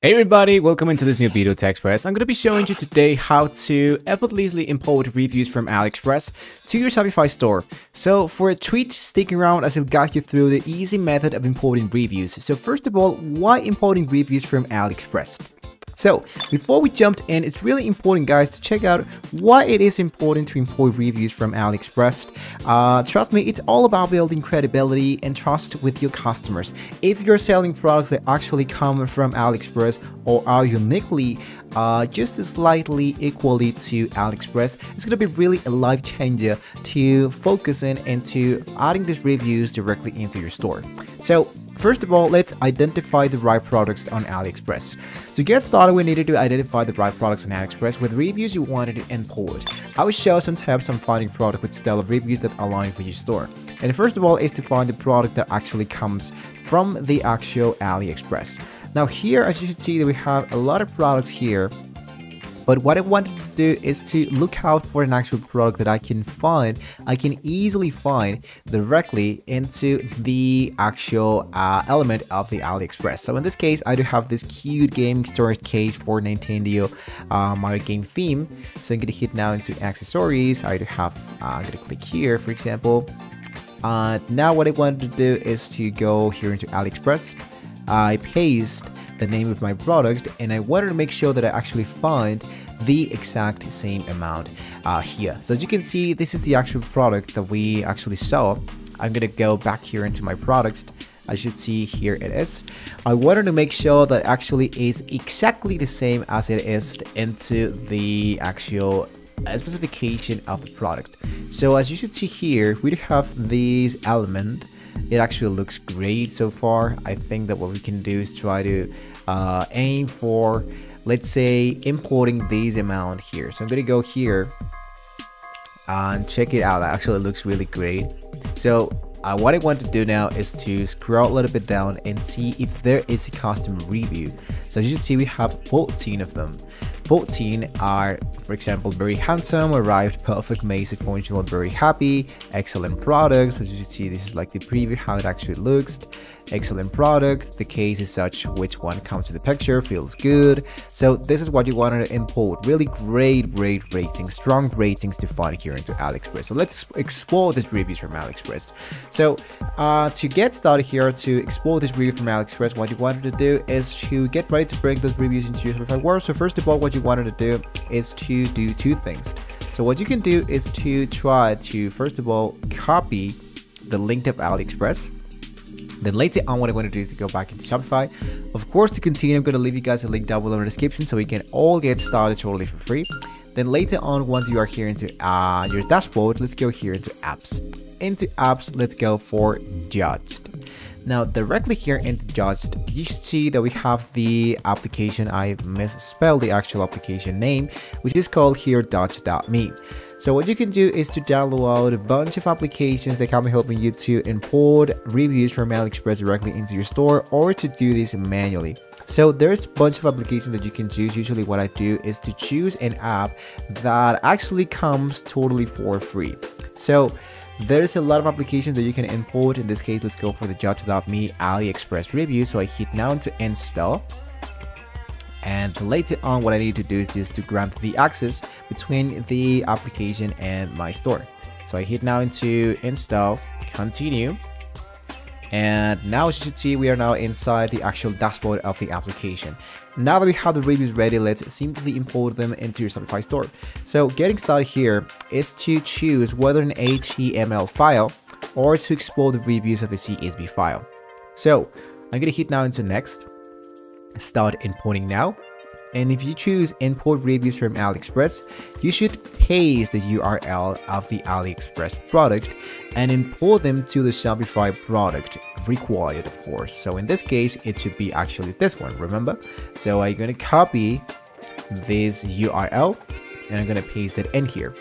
Hey everybody, welcome into this new video Tech Express. I'm going to be showing you today how to effortlessly import reviews from AliExpress to your Shopify store. So for a treat, stick around as I'll guide you through the easy method of importing reviews. So first of all, why importing reviews from AliExpress? So before we jumped in, it's really important guys to check out why it is important to import reviews from AliExpress. Uh, trust me, it's all about building credibility and trust with your customers. If you're selling products that actually come from AliExpress or are uniquely uh, just slightly equally to AliExpress, it's going to be really a life changer to focus in and to adding these reviews directly into your store. So First of all, let's identify the right products on AliExpress. To get started, we needed to identify the right products on AliExpress with reviews you wanted to import. I will show some tips on finding product with stellar reviews that align with your store. And first of all is to find the product that actually comes from the actual AliExpress. Now here, as you can see, that we have a lot of products here but what I wanted to do is to look out for an actual product that I can find, I can easily find directly into the actual uh, element of the AliExpress. So in this case, I do have this cute game storage case for Nintendo uh, Mario game theme. So I'm gonna hit now into accessories. I do have, uh, I'm gonna click here, for example. Uh, now what I wanted to do is to go here into AliExpress. I paste the name of my product and I wanted to make sure that I actually find the exact same amount uh, here. So as you can see, this is the actual product that we actually saw. I'm gonna go back here into my products. As you see here it is. I wanted to make sure that actually is exactly the same as it is into the actual uh, specification of the product. So as you should see here, we have this element it actually looks great so far. I think that what we can do is try to uh, aim for, let's say, importing this amount here. So I'm going to go here and check it out. That actually looks really great. So uh, what I want to do now is to scroll a little bit down and see if there is a customer review. So as you see, we have 14 of them. 14 are, for example, very handsome, arrived, perfect, amazing, functional, very happy, excellent products. As you see, this is like the preview, how it actually looks. Excellent product. The case is such which one comes to the picture, feels good. So this is what you wanted to import. Really great, great ratings, strong ratings to find here into AliExpress. So let's explore these reviews from AliExpress. So uh, to get started here, to explore this review from AliExpress, what you wanted to do is to get ready to bring those reviews into your Shopify World. So first of all, what you wanted to do is to do two things. So what you can do is to try to, first of all, copy the link of AliExpress then later on, what I'm going to do is to go back into Shopify. Of course, to continue, I'm going to leave you guys a link down below in the description so we can all get started totally for free. Then later on, once you are here into uh, your dashboard, let's go here into apps. Into apps, let's go for Judged. Now, directly here into Judged, you see that we have the application. I misspelled the actual application name, which is called here Judge.me. So what you can do is to download a bunch of applications that can be helping you to import reviews from AliExpress directly into your store or to do this manually. So there's a bunch of applications that you can choose. Usually what I do is to choose an app that actually comes totally for free. So there's a lot of applications that you can import. In this case, let's go for the Judge.me AliExpress review. So I hit now to install and later on what I need to do is just to grant the access between the application and my store. So I hit now into install, continue, and now as you should see we are now inside the actual dashboard of the application. Now that we have the reviews ready, let's simply import them into your Shopify store. So getting started here is to choose whether an HTML file or to export the reviews of a CSV file. So I'm to hit now into next start importing now. And if you choose import reviews from AliExpress, you should paste the URL of the AliExpress product and import them to the Shopify product required, of course. So in this case, it should be actually this one, remember? So I'm going to copy this URL and I'm going to paste it in here.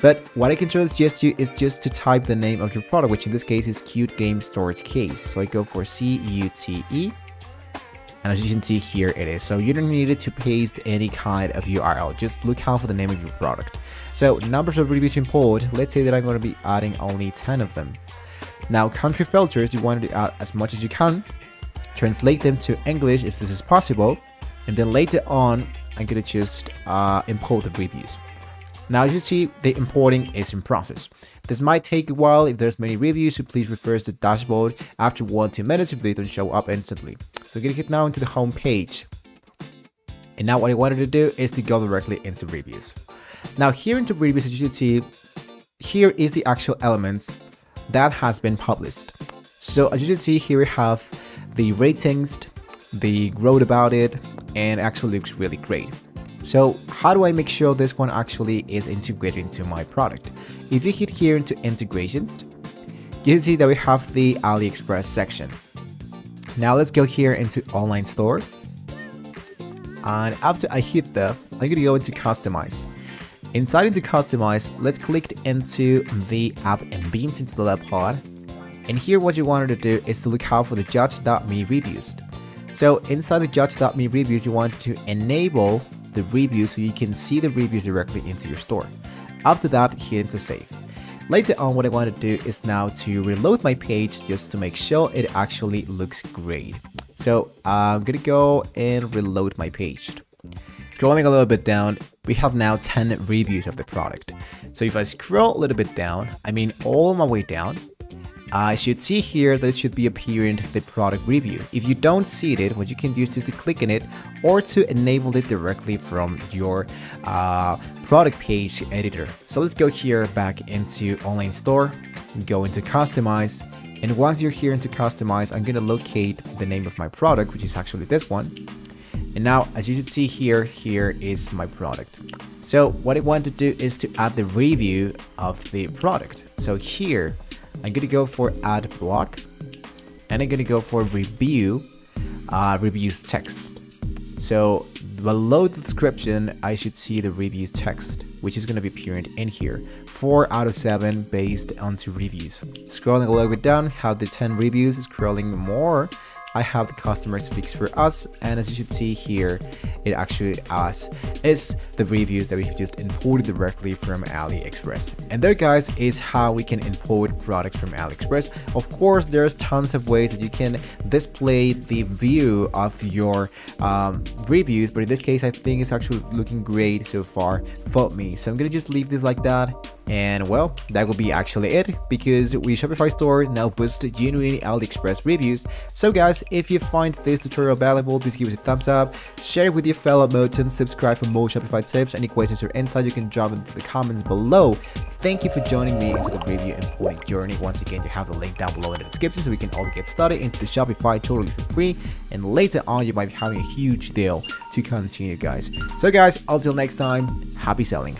But what I can suggest you is just to type the name of your product, which in this case is Cute Game Storage Case. So I go for C-U-T-E and as you can see here it is. So you don't need to paste any kind of URL, just look out for the name of your product. So numbers of reviews import, let's say that I'm going to be adding only 10 of them. Now country filters, you want to add as much as you can, translate them to English if this is possible, and then later on I'm gonna just uh, import the reviews. Now as you see the importing is in process. This might take a while if there's many reviews so please refer to the dashboard after 1-2 minutes if they don't show up instantly. So I'm gonna hit now into the home page. And now what I wanted to do is to go directly into reviews. Now here into reviews as you should see, here is the actual elements that has been published. So as you can see here we have the ratings, the wrote about it, and actually looks really great. So how do I make sure this one actually is integrated into my product? If you hit here into integrations, you can see that we have the AliExpress section. Now let's go here into online store. And after I hit the, I'm gonna go into customize. Inside into customize, let's click into the app embeds into the left pod. And here what you wanted to do is to look out for the judge.me reviews. So inside the judge.me reviews, you want to enable the reviews so you can see the reviews directly into your store. After that, hit into save. Later on, what I want to do is now to reload my page just to make sure it actually looks great. So I'm gonna go and reload my page. Scrolling a little bit down, we have now 10 reviews of the product. So if I scroll a little bit down, I mean all my way down, I should see here that it should be appearing the product review. If you don't see it, what you can do is just to click on it or to enable it directly from your uh, product page editor. So let's go here back into online store, go into customize, and once you're here into customize, I'm gonna locate the name of my product, which is actually this one. And now, as you can see here, here is my product. So what I want to do is to add the review of the product. So here, I'm gonna go for add block and I'm gonna go for review uh, reviews text. So below the description, I should see the reviews text, which is gonna be appearing in here. 4 out of 7 based on two reviews. Scrolling a little bit down, have the 10 reviews, scrolling more, I have the customers fixed for us and as you should see here it actually us is the reviews that we have just imported directly from AliExpress. And there guys is how we can import products from AliExpress. Of course there's tons of ways that you can display the view of your um, reviews but in this case I think it's actually looking great so far for me. So I'm gonna just leave this like that and well, that will be actually it because we Shopify store now boosts genuine AliExpress reviews. So guys, if you find this tutorial valuable, please give us a thumbs up, share it with your fellow merchants, subscribe for more Shopify tips, any questions or insights you can drop into the comments below. Thank you for joining me into the review importing journey. Once again, you have the link down below in the description so we can all get started into the Shopify totally for free. And later on, you might be having a huge deal to continue guys. So guys, until next time, happy selling.